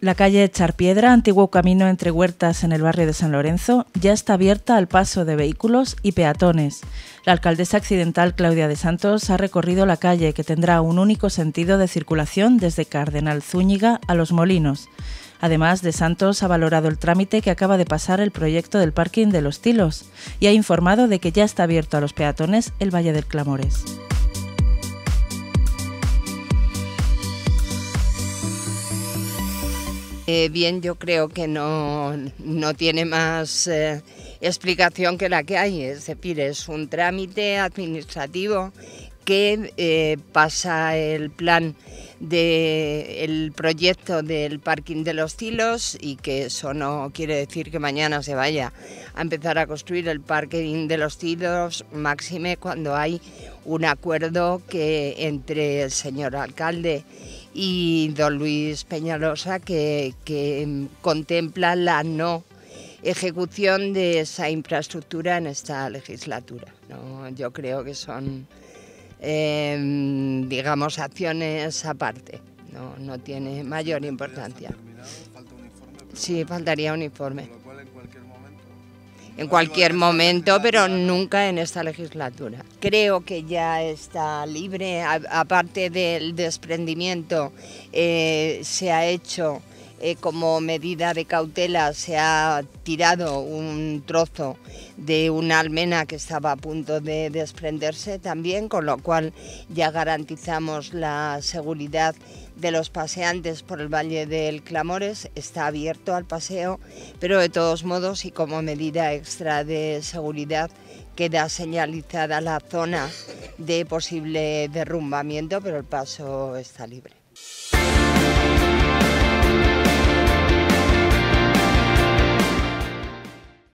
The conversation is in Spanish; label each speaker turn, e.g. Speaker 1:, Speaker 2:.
Speaker 1: La calle Charpiedra, antiguo camino entre huertas en el barrio de San Lorenzo, ya está abierta al paso de vehículos y peatones. La alcaldesa accidental Claudia de Santos ha recorrido la calle que tendrá un único sentido de circulación desde Cardenal Zúñiga a Los Molinos. Además, De Santos ha valorado el trámite que acaba de pasar el proyecto del parking de Los Tilos y ha informado de que ya está abierto a los peatones el Valle del Clamores.
Speaker 2: Eh, bien, yo creo que no, no tiene más eh, explicación que la que hay. Es decir, es un trámite administrativo que eh, pasa el plan del proyecto del parking de los tilos y que eso no quiere decir que mañana se vaya a empezar a construir el parking de los tilos, máxime cuando hay un acuerdo que entre el señor alcalde y don Luis Peñalosa que, contempla la no ejecución de esa infraestructura en esta legislatura. Yo creo que son, em, digamos, acciones aparte, no, no tiene mayor importancia. Sí, faltaría un informe en cualquier momento, pero nunca en esta legislatura. Creo que ya está libre, aparte del desprendimiento, eh, se ha hecho eh, como medida de cautela, se ha tirado un trozo de una almena que estaba a punto de desprenderse también, con lo cual ya garantizamos la seguridad de los paseantes por el Valle del Clamores está abierto al paseo, pero de todos modos y como medida extra de seguridad queda señalizada la zona de posible derrumbamiento, pero el paso está libre.